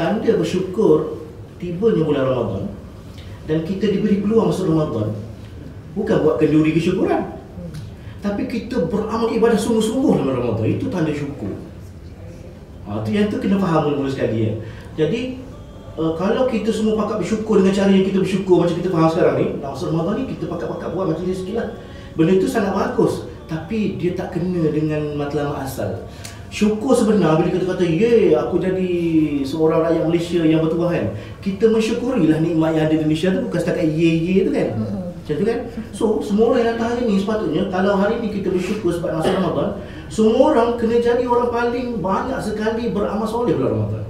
tanda bersyukur tibanya bulan Ramadan dan kita diberi peluang masuk Ramadan. Bukan buat kenduri kesyukuran. Tapi kita beramal ibadah sungguh-sungguh dalam Ramadan. Itu tanda syukur. Ha, tu yang tu kena faham mula-mula sekali ya. jadi uh, kalau kita semua pakat bersyukur dengan cara yang kita bersyukur macam kita faham sekarang ni masuk Ramadan ni kita pakat-pakat buat macam ni sikit lah. Benda tu sangat bagus tapi dia tak kena dengan matlamat asal Syukur sebenar bila kita kata, ye, aku jadi seorang rakyat Malaysia yang bertuahan. Kita mensyukurilah nikmat yang ada di Malaysia tu bukan setakat ye, ye tu kan. Macam tu kan? So, semua orang yang datang hari ni sepatutnya, kalau hari ni kita bersyukur sebab masuk Ramadan, semua orang kena jadi orang paling banyak sekali beramal soleh bulan Ramadan.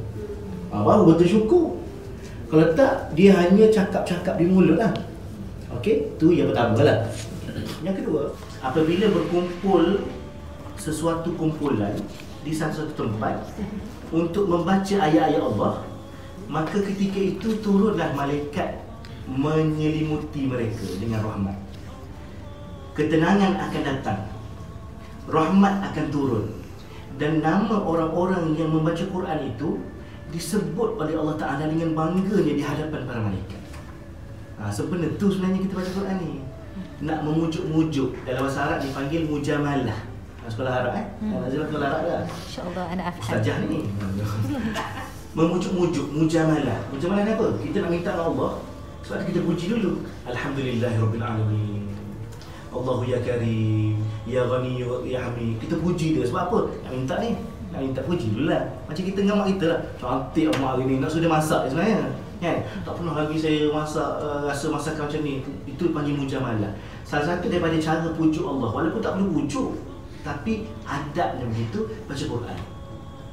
Ha, baru betul syukur. Kalau tak, dia hanya cakap-cakap di mulut lah. Okey, tu yang pertama lah. Yang kedua, apabila berkumpul sesuatu kumpulan di satu tempat untuk membaca ayat-ayat Allah maka ketika itu turunlah malaikat menyelimuti mereka dengan rahmat. Ketenangan akan datang rahmat akan turun dan nama orang-orang yang membaca Quran itu disebut oleh Allah Ta'ala dengan bangganya di hadapan para malaikat. Ha, sebenarnya tu sebenarnya kita baca Quran ni. Nak memujuk-mujuk dalam bahasa Arab dipanggil mujamalah sekolah Arab eh. Hmm. Nazila sekolah Arab dah. Insya-Allah anak afham. Ustazah ni. Memujuk-mujuk mujamalah. Mujamalah ni apa? Kita nak minta dengan Allah sebab kita puji dulu. Alhamdulillahirabbil alamin. Allahu ya karim, ya ghani ya hamid. Kita puji dia sebab apa? Nak minta ni. Nak minta puji dulu lah. Macam kita dengan mak kita lah. Cantik mak hari ni. Nak sudah masak sebenarnya. Kan? Tak pernah lagi saya masak uh, rasa masakan macam ni. Itu panggil mujamalah. Salah satu daripada cara pujuk Allah walaupun tak perlu pujuk tapi adabnya begitu baca Quran.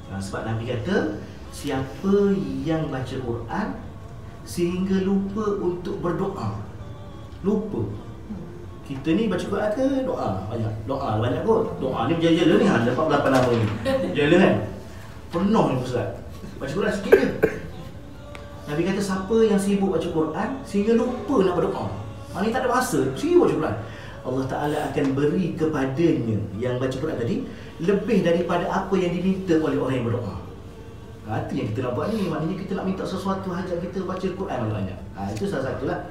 Ha, sebab Nabi kata siapa yang baca Quran sehingga lupa untuk berdoa. Lupa. Kita ni baca Quran ke doa? Banyak. Doa banyak kot. Doa ni berjaya ni ha, dapat berapa nama ni. Jaya kan? Penuh ni Ustaz. Baca Quran sikit je. Nabi kata siapa yang sibuk baca Quran sehingga lupa nak berdoa. Ha, ni tak ada masa. Sibuk baca Quran. Allah Ta'ala akan beri kepadanya yang baca Quran tadi lebih daripada apa yang diminta oleh orang yang berdoa. Ha, itu yang kita nak buat ni. Maknanya kita nak minta sesuatu hajat kita baca Quran banyak-banyak. Ha, itu salah satu lah.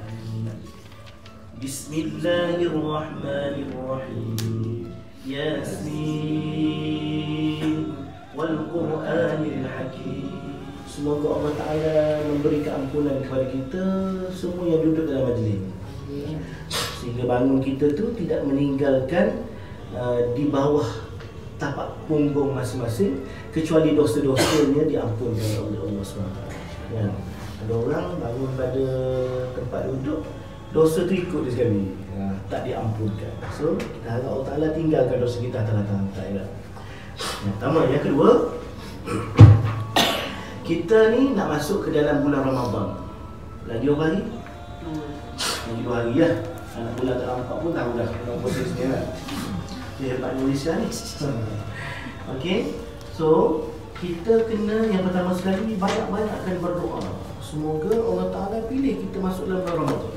Bismillahirrahmanirrahim. Yasin. Wal Quranil Hakim. Semoga Allah Ta'ala memberi keampunan kepada kita semua yang duduk dalam majlis sehingga bangun kita tu tidak meninggalkan uh, di bawah tapak punggung masing-masing kecuali dosa-dosanya diampunkan oleh Allah SWT. Ya. Ada orang bangun pada tempat duduk dosa tu ikut dia sekali. Ya. tak diampunkan. So kita harap Allah Taala tinggalkan dosa kita atas-atas ya. Yang pertama, yang kedua kita ni nak masuk ke dalam bulan Ramadan. Lagi berapa hari? Lagi dua hari ya anak bola tak nampak pun tahu dah dalam proses ni kan. Dia hebat Malaysia ni. Ok so kita kena yang pertama sekali banyak-banyakkan berdoa. Semoga Allah Ta'ala pilih kita masuk dalam bulan Ramadan.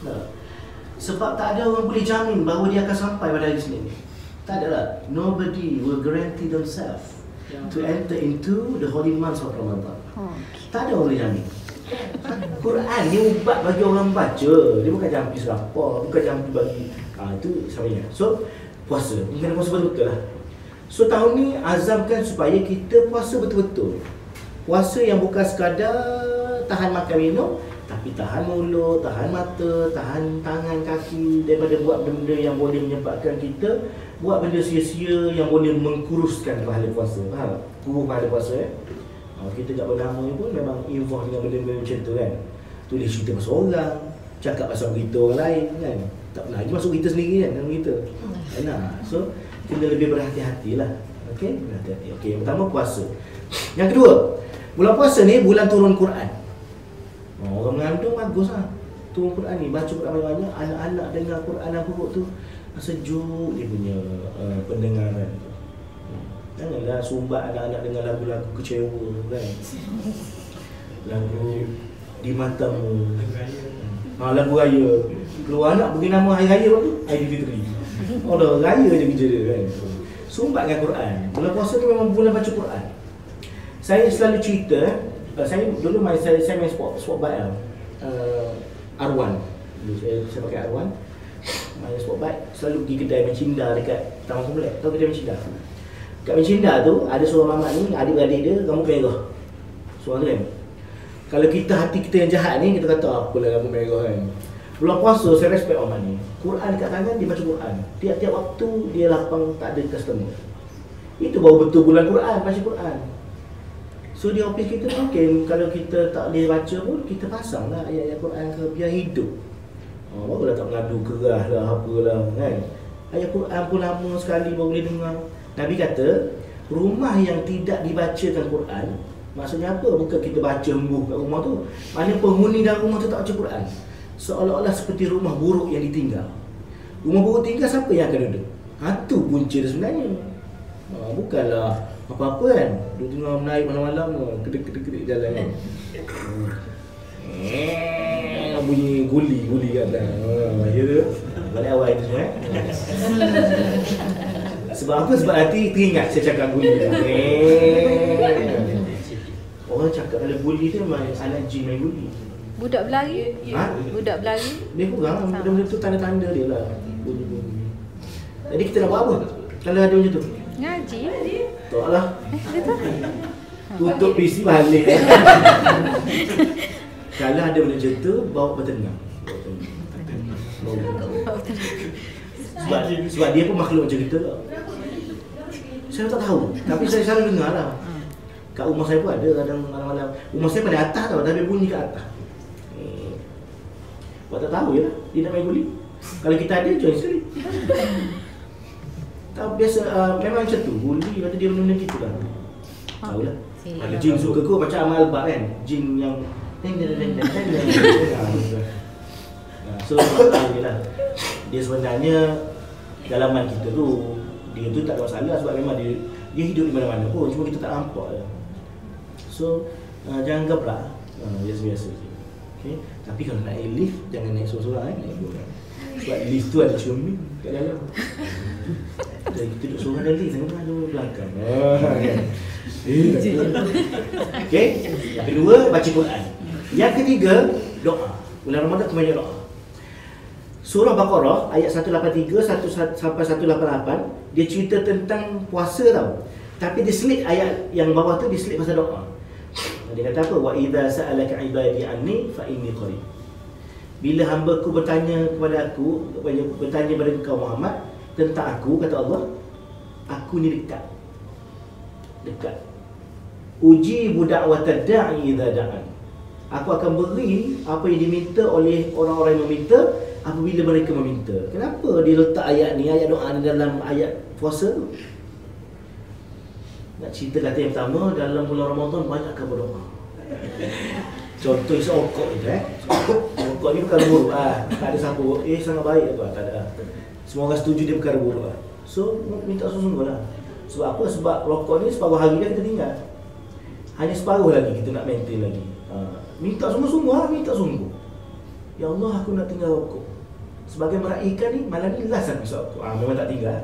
Nah. sebab tak ada orang boleh jamin bahawa dia akan sampai pada hari Senin. Tak ada lah. Nobody will guarantee themselves to enter into the holy month of Ramadan. Oh. tak ada orang boleh jamin Quran ni ubat bagi orang baca. Dia bukan jampi serapa, bukan jampi bagi ha, itu sebenarnya. So puasa, kena puasa betul-betul lah. So tahun ni azamkan supaya kita puasa betul-betul. Puasa yang bukan sekadar tahan makan minum tapi tahan mulut, tahan mata, tahan tangan, kaki daripada buat benda yang boleh menyebabkan kita buat benda sia-sia yang boleh mengkuruskan pahala puasa. Faham? Kurus pahala puasa eh. Ha, kita kat bernama ni pun memang involve dengan benda-benda macam tu kan. Tulis cerita pasal orang Cakap pasal berita orang lain kan. Tak pernah lagi masuk kita sendiri kan dalam kita. Kan? Nah, So kita lebih berhati-hati lah. Okay, berhati-hati. Okay, yang pertama puasa. Yang kedua Bulan puasa ni bulan turun Quran. Oh, Orang mengandung bagus lah. Turun Quran ni, baca Quran banyak-banyak Anak-anak dengar Quran apa tu Sejuk dia punya uh, pendengaran Janganlah sumbat anak-anak dengan lagu-lagu kecewa kan Lagu di matamu ha, Lagu raya Keluar anak bagi nama hari raya apa tu? Aidilfitri Oh dah raya je kerja dia kan Sumbat dengan Quran Bulan puasa tu memang bulan baca Quran Saya selalu cerita uh, saya dulu main saya, saya main sport sport bike lah. Uh, R1. Dulu saya, saya pakai R1. Main sport bike selalu pergi kedai mencinda dekat Taman Komplek. Tahu kedai mencinda? Kat mencinda tu ada seorang mamat ni adik-beradik dia rambut merah. Seorang tu kan. Kalau kita hati kita yang jahat ni kita kata apalah rambut merah kan. Bulan puasa saya respect orang ni. Quran dekat tangan dia baca Quran. Tiap-tiap waktu dia lapang tak ada customer. Itu baru betul bulan Quran, baca Quran. So di office kita mungkin kalau kita tak boleh baca pun kita pasang lah ayat-ayat Quran ke biar hidup. Oh, barulah tak mengadu kerah lah apalah kan. Ayat Quran pun lama sekali baru boleh dengar. Nabi kata rumah yang tidak dibacakan Quran Maksudnya apa? Bukan kita baca embuh kat rumah tu Mana penghuni dalam rumah tu tak baca Quran Seolah-olah seperti rumah buruk yang ditinggal Rumah buruk tinggal siapa yang akan duduk? Hantu punca dia sebenarnya ha, Bukanlah apa-apa kan Dia tengah naik malam-malam Kedek-kedek jalan kan Eh, bunyi guli guli kat dalam. Ha, ya tu. Balik awal itu semua eh. Sebab apa? Sebab nanti teringat saya cakap guli tu. Eh. Orang cakap kalau guli tu memang anak jin main guli. Budak berlari? Ha? Budak berlari? Dia kurang, benda-benda tu tanda-tanda dia lah. Guli-guli. Jadi kita nak buat apa? Kalau ada macam tu. Ngaji? Tak lah. Eh. Tutup PC balik. Kalau ada benda macam tu, bawa bertenang. Bawa bertenang. Sebab, sebab dia pun makhluk macam kita lah. Saya tak tahu. Tapi saya selalu dengar lah. Kat rumah saya pun ada kadang malam-malam. Rumah saya pada atas tau, tapi bunyi kat atas. Eh. Buat tak tahu je lah. Dia nak main guli. Kalau kita ada, join sekali. Tak biasa, uh, memang macam tu. Guli, kata dia benda-benda gitu lah. Tahu lah. Ada jin suka kau macam Amal Albak kan? Jin yang So, lah Dia sebenarnya Dalaman kita tu Dia tu tak ada masalah sebab memang dia Dia hidup di mana-mana pun, cuma kita tak nampak je So, uh, jangan gabrak uh, Biasa-biasa je okay? Tapi kalau nak naik lift, jangan naik seorang-seorang eh? Naik dua Sebab lift tu ada cermin kat dalam Dan kita duduk seorang dalam lift, jangan ada belakang ah, kan? Eh, Okey. Yang kedua baca Quran. Yang ketiga doa. Bulan Ramadan kebanyakan doa. Surah Baqarah ayat 183 1, sampai 188 dia cerita tentang puasa tau. Tapi dia selit ayat yang bawah tu dia selit pasal doa. Dia kata apa? Wa idza sa'alaka ibadi anni fa inni qarib. Bila hamba-Ku bertanya kepada aku, bertanya kepada kau Muhammad tentang aku, kata Allah, aku ni dekat. Dekat uji budak watada'i idza da'an. Aku akan beri apa yang diminta oleh orang-orang yang meminta apabila mereka meminta. Kenapa dia letak ayat ni, ayat doa ni dalam ayat puasa tu? Nak cerita kata yang pertama, dalam bulan Ramadan banyak kau berdoa. Contoh isi okok je eh. Okok ni bukan buruk ah. Tak ada siapa, eh sangat baik tu ah. Tak ada. Semua orang setuju dia bukan buruk ah. So, minta sungguh-sungguh lah. Sebab apa? Sebab rokok ni separuh hari kan kita tinggal. Hanya separuh lagi kita nak maintain lagi. Ha. Minta sungguh-sungguh lah, minta sungguh. Ya Allah aku nak tinggal rokok. Sebagai meraihkan ni, malam ni last aku isap rokok. Ha, memang tak tinggal.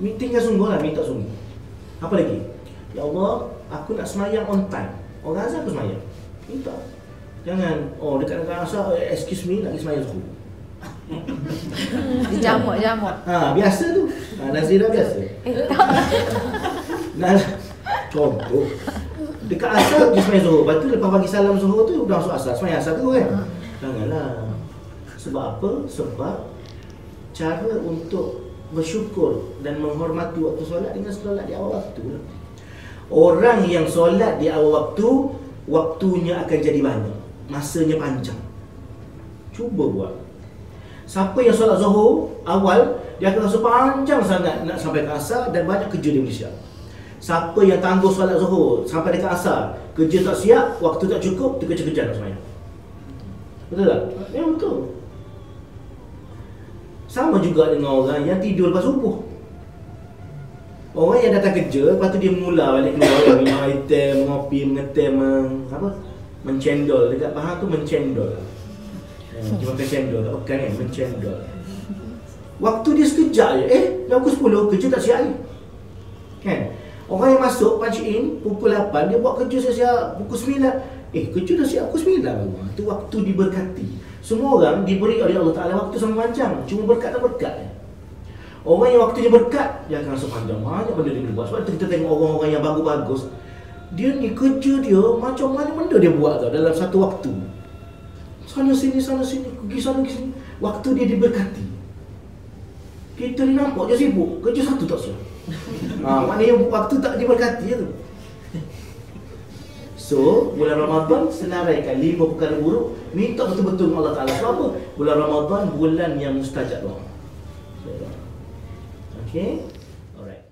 Tinggal sungguh lah, minta sungguh. Apa lagi? Ya Allah, aku nak semayang on time. Orang azhar aku semayang. Minta. Jangan, oh dekat-dekat asal, eh, excuse me, nak pergi semayang suku. Jamuk, jamuk. Ha, biasa tu. Ha, Nazira biasa. Eh, tak. Nah, contoh. Dekat asal dia semayang zuhur. Lepas tu lepas bagi salam zuhur tu dah masuk asal. Semayang asal tu kan? Janganlah. Sebab apa? Sebab cara untuk bersyukur dan menghormati waktu solat dengan solat di awal waktu. Orang yang solat di awal waktu, waktunya akan jadi banyak. Masanya panjang. Cuba buat. Siapa yang solat zuhur awal, dia akan rasa panjang sangat nak sampai ke asar dan banyak kerja dia boleh siap. Siapa yang tangguh solat zuhur sampai dekat asar, kerja tak siap, waktu tak cukup, terkejar-kejar nak semayang. Betul tak? Ya betul. Sama juga dengan orang yang tidur lepas subuh. Orang yang datang kerja, lepas tu dia mula balik keluar minum item, mengopi, mengetem, meng, apa? Mencendol. Dekat Pahang tu mencendol. Dia makan cendol, tak makan kan? Mencendol. Waktu dia sekejap je. Eh, dah pukul 10, kerja tak siap ni. Kan? Orang yang masuk punch in pukul 8 dia buat kerja siap pukul 9. Eh kerja dah siap pukul 9 baru. Itu waktu diberkati. Semua orang diberi oleh Allah Taala waktu sama panjang. Cuma berkat dan berkat. Orang yang waktunya berkat dia akan rasa panjang banyak benda dia boleh buat. Sebab tu kita tengok orang-orang yang bagus-bagus dia ni kerja dia macam mana benda dia buat tau dalam satu waktu. Sana sini sana sini pergi sana pergi sini. Waktu dia diberkati. Kita ni nampak je sibuk, kerja satu tak siap. ha, maknanya waktu tak diberkati je tu. So, bulan Ramadan senaraikan lima perkara buruk Minta betul-betul Allah Ta'ala Sebab apa? Bulan Ramadan bulan yang mustajab Okay? Alright